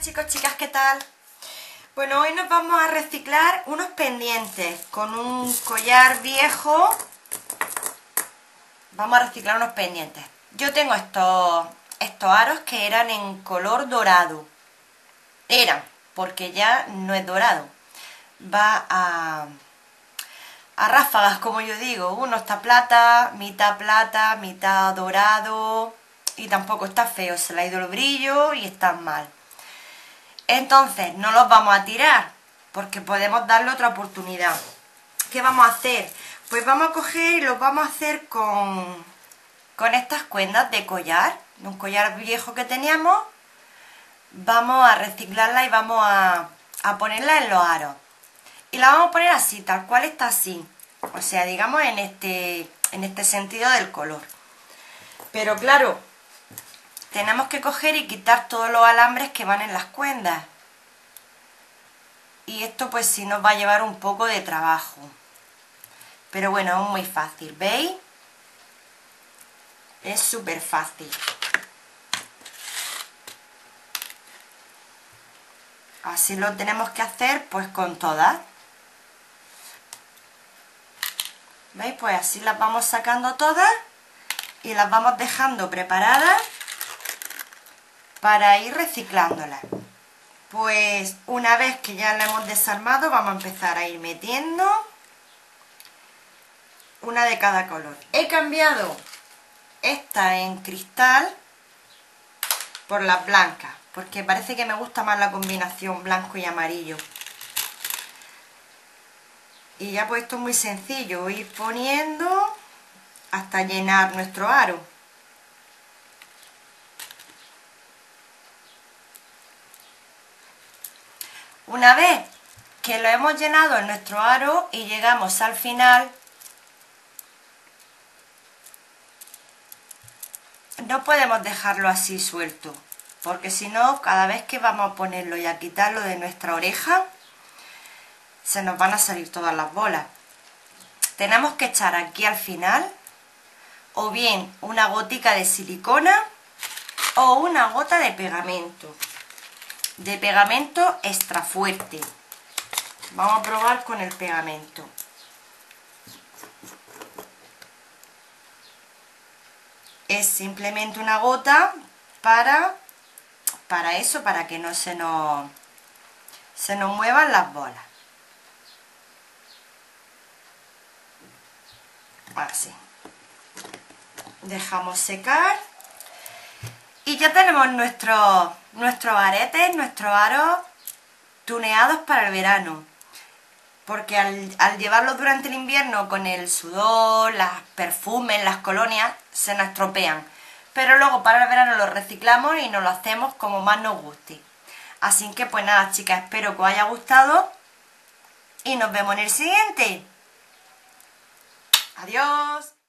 chicos, chicas, ¿qué tal? Bueno, hoy nos vamos a reciclar unos pendientes con un collar viejo. Vamos a reciclar unos pendientes. Yo tengo estos, estos aros que eran en color dorado. Eran, porque ya no es dorado. Va a, a ráfagas, como yo digo. Uno está plata, mitad plata, mitad dorado. Y tampoco está feo, se le ha ido el brillo y está mal. Entonces, no los vamos a tirar, porque podemos darle otra oportunidad. ¿Qué vamos a hacer? Pues vamos a coger y los vamos a hacer con, con estas cuerdas de collar, de un collar viejo que teníamos. Vamos a reciclarla y vamos a, a ponerla en los aros. Y la vamos a poner así, tal cual está así. O sea, digamos en este, en este sentido del color. Pero claro, tenemos que coger y quitar todos los alambres que van en las cuerdas. Y esto pues sí nos va a llevar un poco de trabajo. Pero bueno, es muy fácil, ¿veis? Es súper fácil. Así lo tenemos que hacer pues con todas. ¿Veis? Pues así las vamos sacando todas y las vamos dejando preparadas para ir reciclándolas. Pues una vez que ya la hemos desarmado vamos a empezar a ir metiendo una de cada color. He cambiado esta en cristal por las blancas porque parece que me gusta más la combinación blanco y amarillo. Y ya pues esto es muy sencillo, ir poniendo hasta llenar nuestro aro. Una vez que lo hemos llenado en nuestro aro y llegamos al final, no podemos dejarlo así suelto, porque si no, cada vez que vamos a ponerlo y a quitarlo de nuestra oreja, se nos van a salir todas las bolas. Tenemos que echar aquí al final, o bien una gotica de silicona, o una gota de pegamento de pegamento extra fuerte. Vamos a probar con el pegamento. Es simplemente una gota para, para eso, para que no se nos, se nos muevan las bolas. Así. Dejamos secar. Y ya tenemos nuestro nuestros aretes, nuestros aros tuneados para el verano. Porque al, al llevarlos durante el invierno con el sudor, los perfumes, las colonias, se nos estropean. Pero luego para el verano los reciclamos y nos lo hacemos como más nos guste. Así que pues nada chicas, espero que os haya gustado y nos vemos en el siguiente. Adiós.